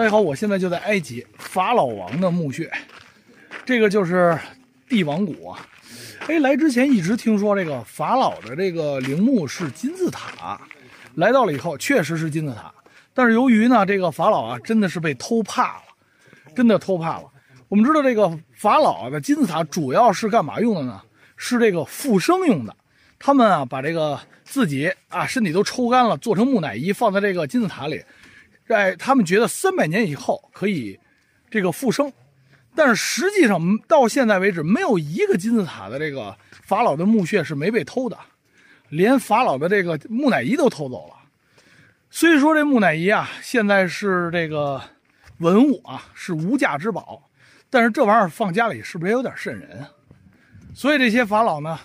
大家好，我现在就在埃及法老王的墓穴，这个就是帝王谷啊。哎，来之前一直听说这个法老的这个陵墓是金字塔，来到了以后确实是金字塔，但是由于呢这个法老啊真的是被偷怕了，真的偷怕了。我们知道这个法老的金字塔主要是干嘛用的呢？是这个复生用的。他们啊把这个自己啊身体都抽干了，做成木乃伊放在这个金字塔里。在他们觉得三百年以后可以这个复生，但是实际上到现在为止，没有一个金字塔的这个法老的墓穴是没被偷的，连法老的这个木乃伊都偷走了。虽说这木乃伊啊现在是这个文物啊是无价之宝，但是这玩意儿放家里是不是也有点瘆人啊？所以这些法老呢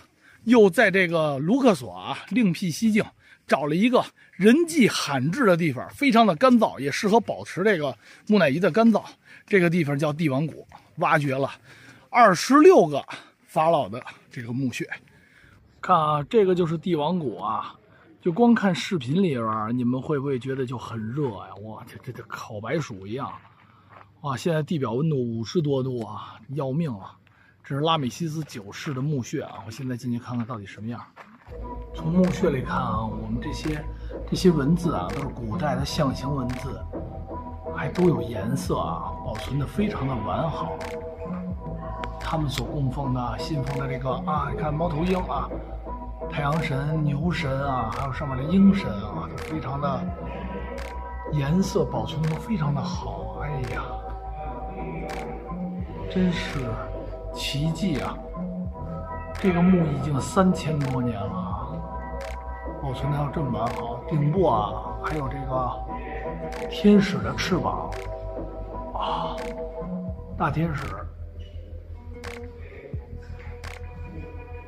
又在这个卢克索啊另辟蹊径。找了一个人迹罕至的地方，非常的干燥，也适合保持这个木乃伊的干燥。这个地方叫帝王谷，挖掘了二十六个法老的这个墓穴。看啊，这个就是帝王谷啊，就光看视频里边，你们会不会觉得就很热呀？哇，这这这烤白薯一样。哇，现在地表温度五十多度啊，要命了。这是拉美西斯九世的墓穴啊，我现在进去看看到底什么样。从墓穴里看啊，我们这些这些文字啊，都是古代的象形文字，还都有颜色啊，保存的非常的完好。他们所供奉的、信奉的这个啊，你看猫头鹰啊，太阳神、牛神啊，还有上面的鹰神啊，都非常的颜色保存的非常的好。哎呀，真是奇迹啊！这个墓已经三千多年了，保存的还这么完好。顶部啊，还有这个天使的翅膀啊，大天使，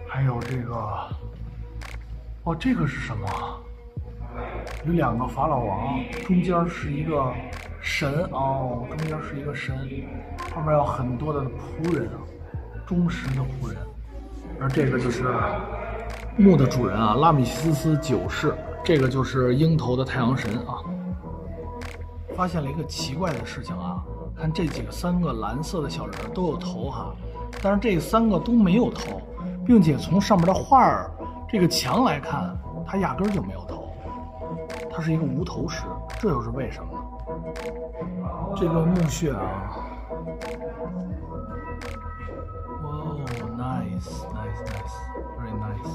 还有这个哦，这个是什么？有两个法老王，中间是一个神哦，中间是一个神，后面有很多的仆人啊，忠实的仆人。而这个就是墓的主人啊，拉米西斯九世。这个就是鹰头的太阳神啊。发现了一个奇怪的事情啊，看这几个三个蓝色的小人都有头哈，但是这三个都没有头，并且从上面的画儿这个墙来看，它压根儿就没有头，它是一个无头石，这又是为什么呢？这个墓穴啊。Nice, nice, nice, very nice。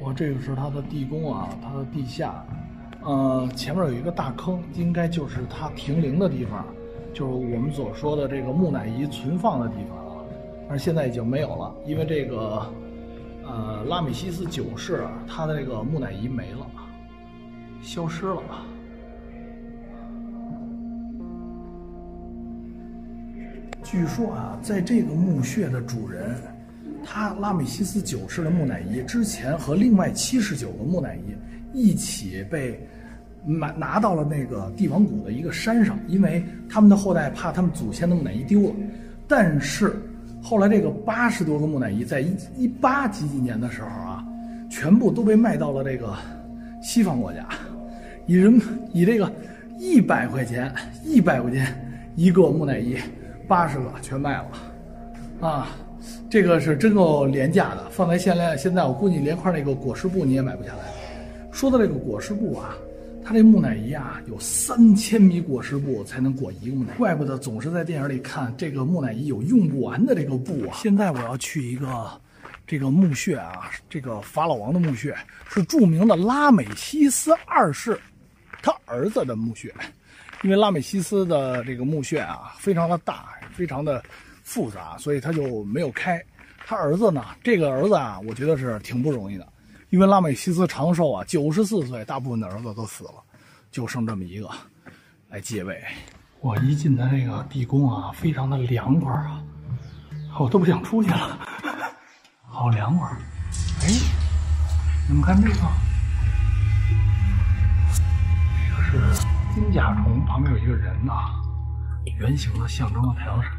我这个是它的地宫啊，它的地下，呃，前面有一个大坑，应该就是它停灵的地方，就是我们所说的这个木乃伊存放的地方啊。但是现在已经没有了，因为这个，呃，拉美西斯九世他的这个木乃伊没了，消失了。据说啊，在这个墓穴的主人。他拉美西斯九世的木乃伊之前和另外七十九个木乃伊一起被拿拿到了那个帝王谷的一个山上，因为他们的后代怕他们祖先的木乃伊丢了。但是后来这个八十多个木乃伊在一一八几几年的时候啊，全部都被卖到了这个西方国家，以人以这个一百块钱一百块钱一个木乃伊，八十个全卖了，啊。这个是真够廉价的，放在现在，现在我估计连块那个裹尸布你也买不下来。说到这个裹尸布啊，它这木乃伊啊有三千米裹尸布才能裹一个木乃伊，怪不得总是在电影里看这个木乃伊有用不完的这个布啊。现在我要去一个这个墓穴啊，这个法老王的墓穴是著名的拉美西斯二世他儿子的墓穴，因为拉美西斯的这个墓穴啊非常的大，非常的。复杂，所以他就没有开。他儿子呢？这个儿子啊，我觉得是挺不容易的，因为拉美西斯长寿啊，九十四岁，大部分的儿子都死了，就剩这么一个来继位。我一进他这个地宫啊，非常的凉快啊，我都不想出去了，好凉快。哎，你们看这个，这个是金甲虫，旁边有一个人呐，圆形的，象征了太阳神。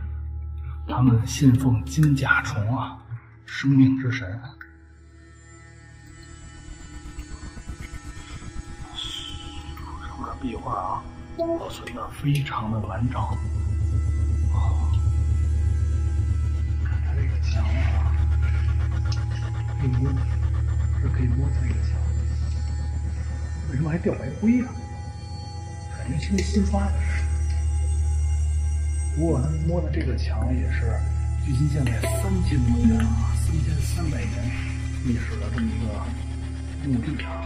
他们信奉金甲虫啊，生命之神。上面壁画啊，保存的非常的完整。看它这个墙啊，可以摸，是可以摸这个墙。为什么还掉白灰呀？感觉像新刷的不过摸的这个墙也是距今现在三千多年啊，三千三百年历史的这么一个墓地啊。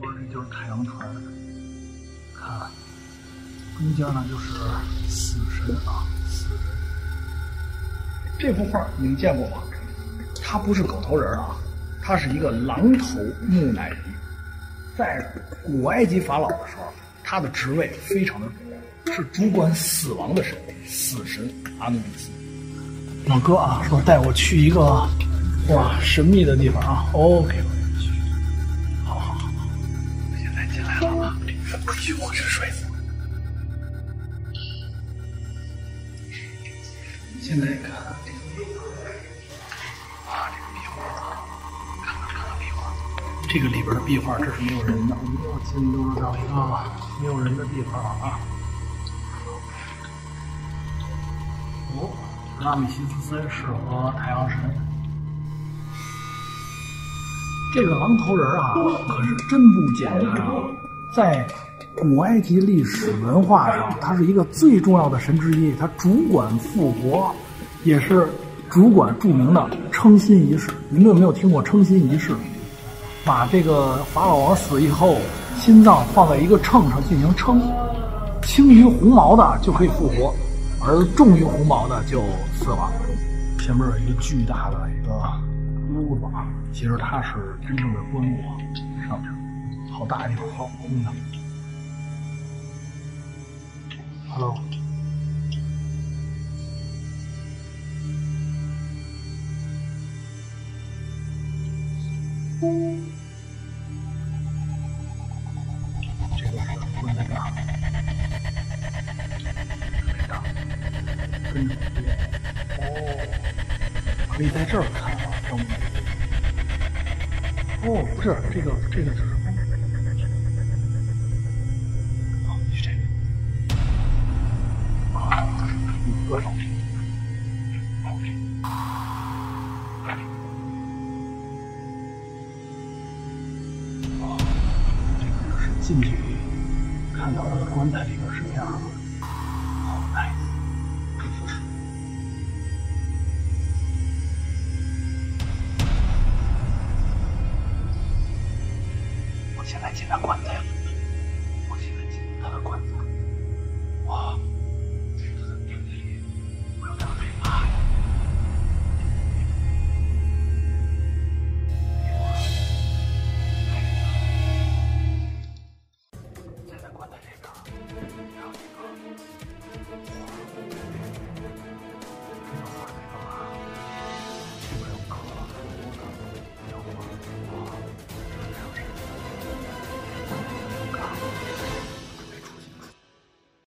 这就是太阳船，看中间呢就是死神啊，死神。这幅画你们见过吗？它不是狗头人啊，它是一个狼头木乃伊。在古埃及法老的时候，他的职位非常的重，是主管死亡的神，死神阿努比斯。老哥啊，说带我去一个哇神秘的地方啊，OK。去我是水子。现在看这个壁画，啊，这个壁画，看看看看壁画，这个里边的壁画这是没有人的，我们要进入到一个没有人的地方啊。拉米西斯三世和太阳神，这个狼头人啊，可是真不简单啊，在。古埃及历史文化上，它是一个最重要的神之一，它主管复活，也是主管著名的称心仪式。你们有没有听过称心仪式？把这个法老王死以后，心脏放在一个秤上进行称，轻于红毛的就可以复活，而重于红毛的就死亡。前面有一个巨大的一个屋子，其实它是真正的棺椁，上面好大一个好空的。Hello。哦，可以在这儿看啊，哦，不是，这个这个是。多少？这个是近距离看到的棺材里边什么？样。